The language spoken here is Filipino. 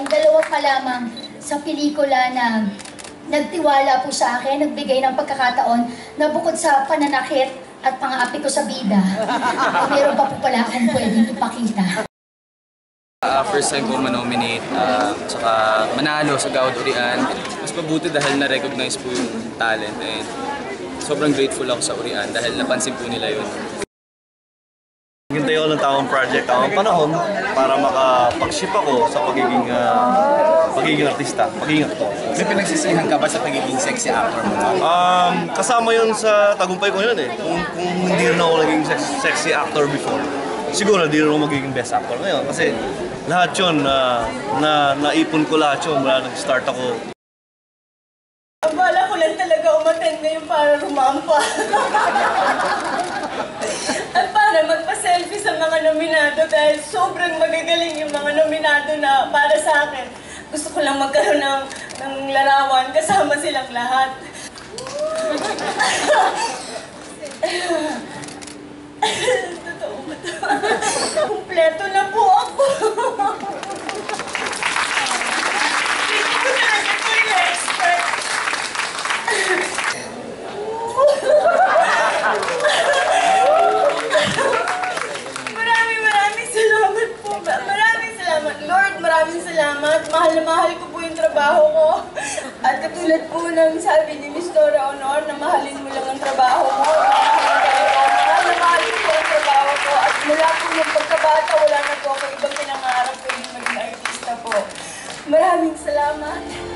ang dalawa pa lamang sa pelikula na nagtiwala po sa akin, nagbigay ng pagkakataon na bukod sa pananakit at pang-aapi ko sa bida, ay meron pa po pala akong pwedeng ipakita. Uh, first time ko manominate, uh, tsaka manalo sa Gawad Urian. Mas mabuti dahil na-recognize po yung talent and sobrang grateful ako sa Urian dahil napansin po nila yun. Hintay ako ng tamang project, tamang panahon para makapag-ship ako sa pagiging ah, pagiging artista, pagiging aktor. May pinagsisihan ka ba sa pagiging sexy actor mo? Um, kasama yun sa tagumpay ko yun eh. Kung, kung hindi rin ako naging sex- sexy actor before, siguro hindi rin ako magiging best actor ngayon. Kasi lahat yun, na, na naipon ko lahat yun mula nag-start ako. Abala ko lang talaga umattend ngayon para rumampa. At para mga nominado dahil sobrang magagaling yung mga nominado na para sa akin. Gusto ko lang magkaroon ng, ng larawan kasama silang lahat. Totoo ba to? Kumpleto na po ako. Hindi ko talaga ito in-expect. Maraming maraming salamat po. Maraming salamat. Lord, maraming salamat. Mahal ko po yung trabaho ko. At katulad po ng sabi ni Miss Dora Honor na mahalin mo lang ang trabaho mo. Na mahal ko ang trabaho ko. At mula po ng pagkabata, wala na po ako ibang pinangarap ko yung maging artista po. Maraming salamat.